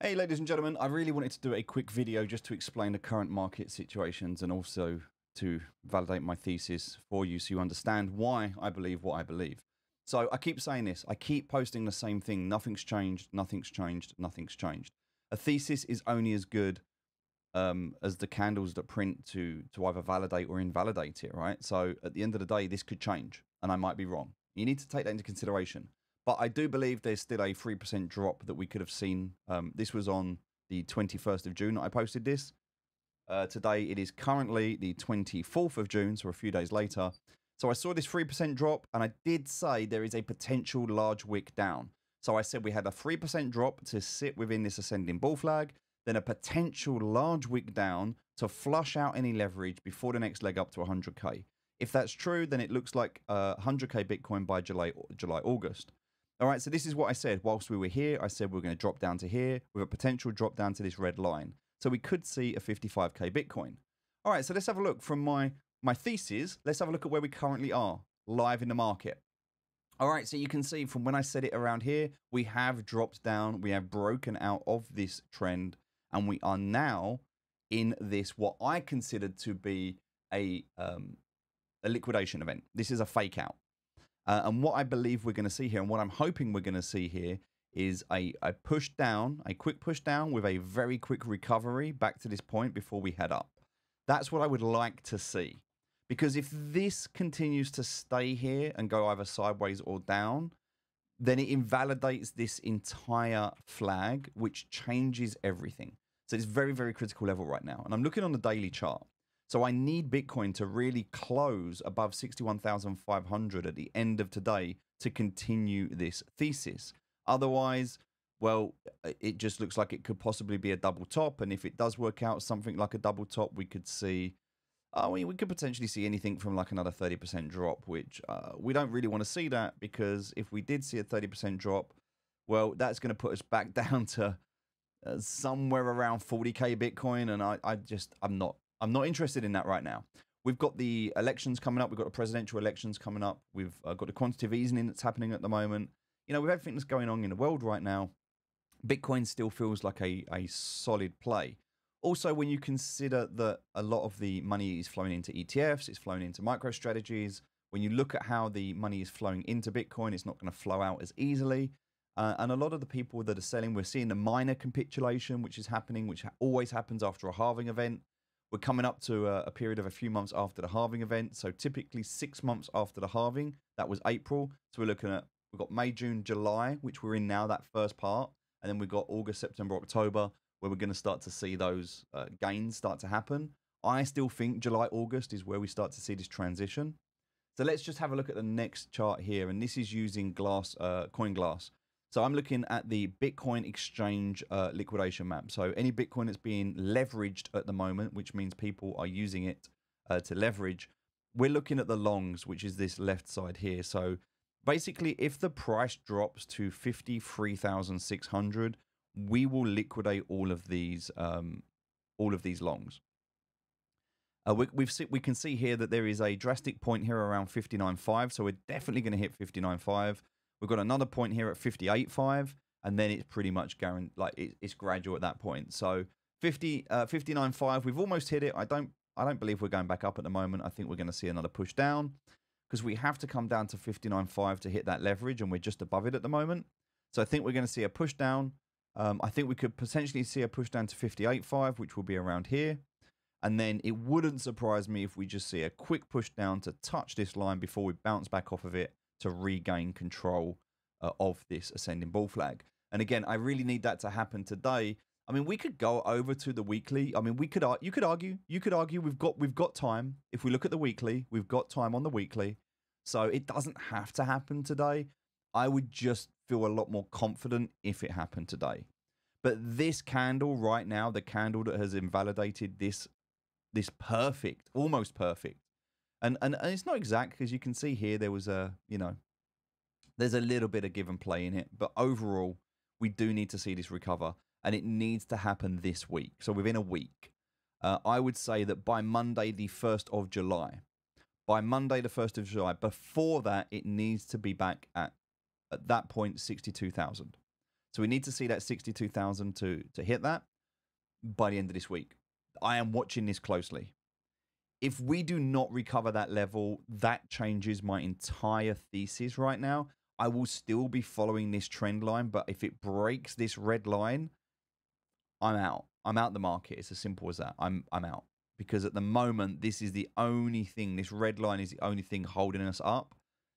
Hey, ladies and gentlemen, I really wanted to do a quick video just to explain the current market situations and also to validate my thesis for you so you understand why I believe what I believe. So I keep saying this, I keep posting the same thing. Nothing's changed, nothing's changed, nothing's changed. A thesis is only as good um, as the candles that print to, to either validate or invalidate it, right? So at the end of the day, this could change and I might be wrong. You need to take that into consideration. But I do believe there's still a 3% drop that we could have seen. Um, this was on the 21st of June that I posted this. Uh, today it is currently the 24th of June, so a few days later. So I saw this 3% drop and I did say there is a potential large wick down. So I said we had a 3% drop to sit within this ascending bull flag, then a potential large wick down to flush out any leverage before the next leg up to 100k. If that's true, then it looks like uh, 100k Bitcoin by July, July, August. All right, so this is what I said. Whilst we were here, I said we are going to drop down to here with a potential drop down to this red line. So we could see a 55k Bitcoin. All right, so let's have a look from my, my thesis. Let's have a look at where we currently are live in the market. All right, so you can see from when I said it around here, we have dropped down. We have broken out of this trend and we are now in this, what I considered to be a, um, a liquidation event. This is a fake out. Uh, and what I believe we're going to see here, and what I'm hoping we're going to see here, is a, a push down, a quick push down with a very quick recovery back to this point before we head up. That's what I would like to see. Because if this continues to stay here and go either sideways or down, then it invalidates this entire flag, which changes everything. So it's very, very critical level right now. And I'm looking on the daily chart. So I need Bitcoin to really close above 61,500 at the end of today to continue this thesis. Otherwise, well, it just looks like it could possibly be a double top. And if it does work out something like a double top, we could see, oh, we, we could potentially see anything from like another 30% drop, which uh, we don't really want to see that because if we did see a 30% drop, well, that's going to put us back down to uh, somewhere around 40k Bitcoin. And I, I just, I'm not I'm not interested in that right now. We've got the elections coming up. We've got the presidential elections coming up. We've uh, got the quantitative easing that's happening at the moment. You know, with everything that's going on in the world right now, Bitcoin still feels like a, a solid play. Also, when you consider that a lot of the money is flowing into ETFs, it's flowing into micro strategies. When you look at how the money is flowing into Bitcoin, it's not going to flow out as easily. Uh, and a lot of the people that are selling, we're seeing the miner capitulation, which is happening, which always happens after a halving event. We're coming up to a, a, period of a few months after the halving event. So typically six months after the halving, that was April. So we're looking at, we've got May, June, July, which we're in now, that first part. And then we've got August, September, October, where we're going to start to see those uh, gains start to happen. I still think July, August is where we start to see this transition. So let's just have a look at the next chart here. And this is using glass, uh, CoinGlass. So I'm looking at the Bitcoin exchange uh, liquidation map. So any Bitcoin that's being leveraged at the moment, which means people are using it uh, to leverage, we're looking at the longs, which is this left side here. So basically, if the price drops to 53,600, we will liquidate all of these, um, all of these longs. Uh, we, we've see, we can see here that there is a drastic point here around 59.5, so we're definitely going to hit 59.5. We've got another point here at 58.5, and then it's pretty much guaranteed, like it, it's gradual at that point. So 50, uh, 59.5, we've almost hit it. I don't, I don't believe we're going back up at the moment. I think we're going to see another push down because we have to come down to 59.5 to hit that leverage, and we're just above it at the moment. So I think we're going to see a push down. Um, I think we could potentially see a push down to 58.5, which will be around here. And then it wouldn't surprise me if we just see a quick push down to touch this line before we bounce back off of it to regain control uh, of this ascending bull flag. And again, I really need that to happen today. I mean, we could go over to the weekly. I mean, we could you could argue, you could argue we've got we've got time. If we look at the weekly, we've got time on the weekly. So it doesn't have to happen today. I would just feel a lot more confident if it happened today. But this candle right now, the candle that has invalidated this this perfect, almost perfect and and, and it's not exact because you can see here there was a you know there's a little bit of give and play in it but overall we do need to see this recover and it needs to happen this week so within a week uh, i would say that by monday the 1st of july by monday the 1st of july before that it needs to be back at at that point 62000 So we need to see that 62,000 to to hit that by the end of this week. I am watching this closely. If we do not recover that level, that changes my entire thesis right now. I will still be following this trend line, but if it breaks this red line, I'm out. I'm out the market. It's as simple as that. I'm I'm out because at the moment this is the only thing. This red line is the only thing holding us up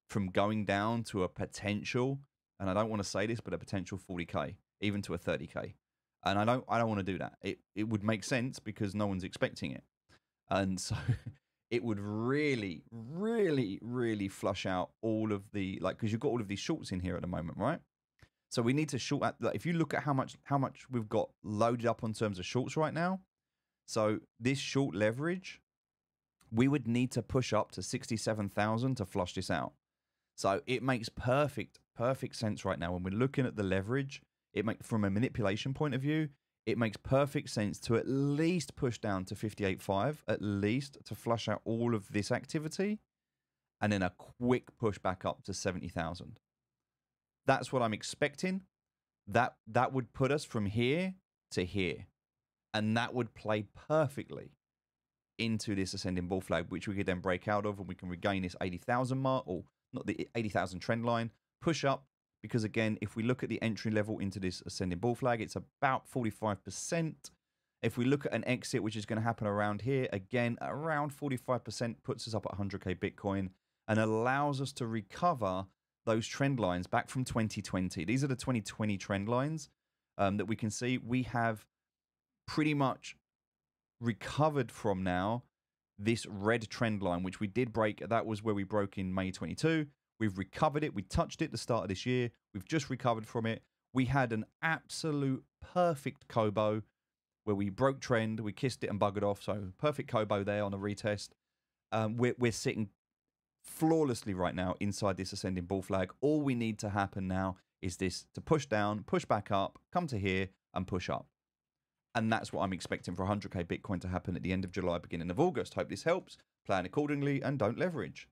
from going down to a potential. And I don't want to say this, but a potential 40k, even to a 30k. And I don't I don't want to do that. It it would make sense because no one's expecting it, and so it would really, really, really flush out all of the like because you've got all of these shorts in here at the moment, right? So we need to short. At, like, if you look at how much how much we've got loaded up on terms of shorts right now, so this short leverage, we would need to push up to sixty seven thousand to flush this out. So it makes perfect perfect sense right now when we're looking at the leverage. It makes from a manipulation point of view, it makes perfect sense to at least push down to 58.5, at least to flush out all of this activity, and then a quick push back up to 70,000. That's what I'm expecting. That that would put us from here to here. And that would play perfectly into this ascending bull flag, which we could then break out of and we can regain this 80,000 mark, or not the 80,000 trend line, push up. Because again, if we look at the entry level into this ascending bull flag, it's about 45%. If we look at an exit, which is going to happen around here, again, around 45% puts us up at 100k Bitcoin and allows us to recover those trend lines back from 2020. These are the 2020 trend lines um, that we can see. We have pretty much recovered from now this red trend line, which we did break. That was where we broke in May 22. We've recovered it. We touched it at the start of this year. We've just recovered from it. We had an absolute perfect Kobo where we broke trend, we kissed it and buggered off. So perfect Kobo there on a retest. Um, we're, we're sitting flawlessly right now inside this ascending bull flag. All we need to happen now is this to push down, push back up, come to here and push up. And that's what I'm expecting for 100k Bitcoin to happen at the end of July, beginning of August. Hope this helps. Plan accordingly and don't leverage.